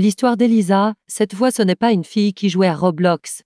L'histoire d'Elisa, cette fois ce n'est pas une fille qui jouait à Roblox.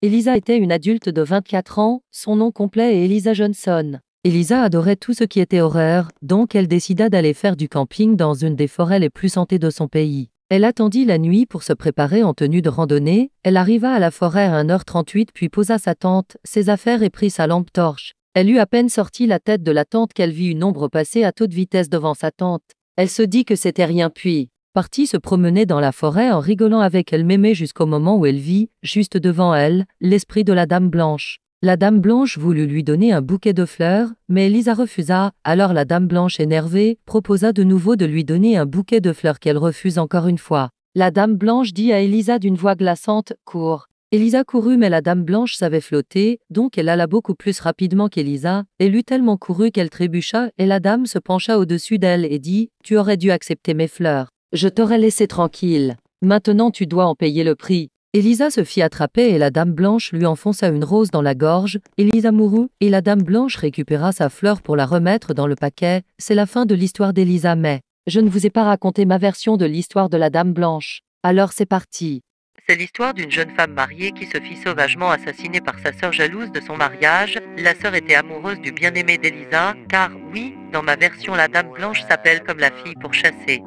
Elisa était une adulte de 24 ans, son nom complet est Elisa Johnson. Elisa adorait tout ce qui était horreur, donc elle décida d'aller faire du camping dans une des forêts les plus santées de son pays. Elle attendit la nuit pour se préparer en tenue de randonnée, elle arriva à la forêt à 1h38 puis posa sa tente, ses affaires et prit sa lampe torche. Elle eut à peine sorti la tête de la tente qu'elle vit une ombre passer à toute vitesse devant sa tente. Elle se dit que c'était rien puis, partit se promener dans la forêt en rigolant avec elle-même jusqu'au moment où elle vit, juste devant elle, l'esprit de la Dame Blanche. La Dame Blanche voulut lui donner un bouquet de fleurs, mais Elisa refusa, alors la Dame Blanche énervée, proposa de nouveau de lui donner un bouquet de fleurs qu'elle refuse encore une fois. La Dame Blanche dit à Elisa d'une voix glaçante, Cours. Elisa courut mais la Dame Blanche savait flotter, donc elle alla beaucoup plus rapidement qu'Elisa, elle eut tellement couru qu'elle trébucha, et la Dame se pencha au-dessus d'elle et dit, Tu aurais dû accepter mes fleurs. Je t'aurais laissé tranquille. Maintenant tu dois en payer le prix. Elisa se fit attraper et la dame blanche lui enfonça une rose dans la gorge. Elisa mourut, et la dame blanche récupéra sa fleur pour la remettre dans le paquet. C'est la fin de l'histoire d'Elisa, mais je ne vous ai pas raconté ma version de l'histoire de la dame blanche. Alors c'est parti. C'est l'histoire d'une jeune femme mariée qui se fit sauvagement assassiner par sa sœur jalouse de son mariage. La sœur était amoureuse du bien-aimé d'Elisa, car oui, dans ma version la dame blanche s'appelle comme la fille pour chasser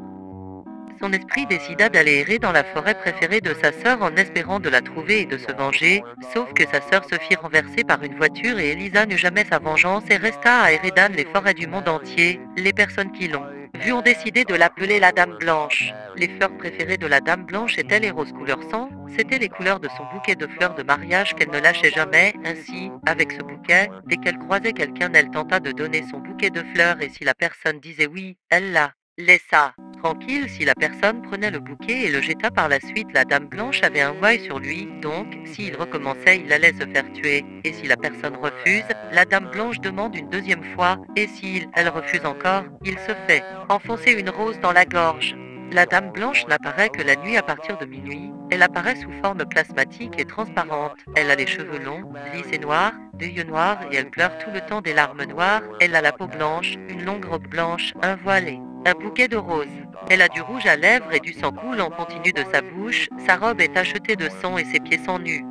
son esprit décida d'aller errer dans la forêt préférée de sa sœur en espérant de la trouver et de se venger, sauf que sa sœur se fit renverser par une voiture et Elisa n'eut jamais sa vengeance et resta à Eredan les forêts du monde entier. Les personnes qui l'ont vu ont décidé de l'appeler la Dame Blanche. Les fleurs préférées de la Dame Blanche étaient les roses couleur sang, c'était les couleurs de son bouquet de fleurs de mariage qu'elle ne lâchait jamais, ainsi, avec ce bouquet, dès qu'elle croisait quelqu'un elle tenta de donner son bouquet de fleurs et si la personne disait oui, elle la laissa tranquille si la personne prenait le bouquet et le jeta par la suite. La dame blanche avait un voile sur lui, donc s'il recommençait, il allait se faire tuer. Et si la personne refuse, la dame blanche demande une deuxième fois, et s'il, elle refuse encore, il se fait enfoncer une rose dans la gorge. La dame blanche n'apparaît que la nuit à partir de minuit. Elle apparaît sous forme plasmatique et transparente. Elle a les cheveux longs, lisses et noirs, des yeux noirs et elle pleure tout le temps des larmes noires. Elle a la peau blanche, une longue robe blanche, un voilé, un bouquet de roses. Elle a du rouge à lèvres et du sang coule en continu de sa bouche. Sa robe est tachetée de sang et ses pieds sont nus.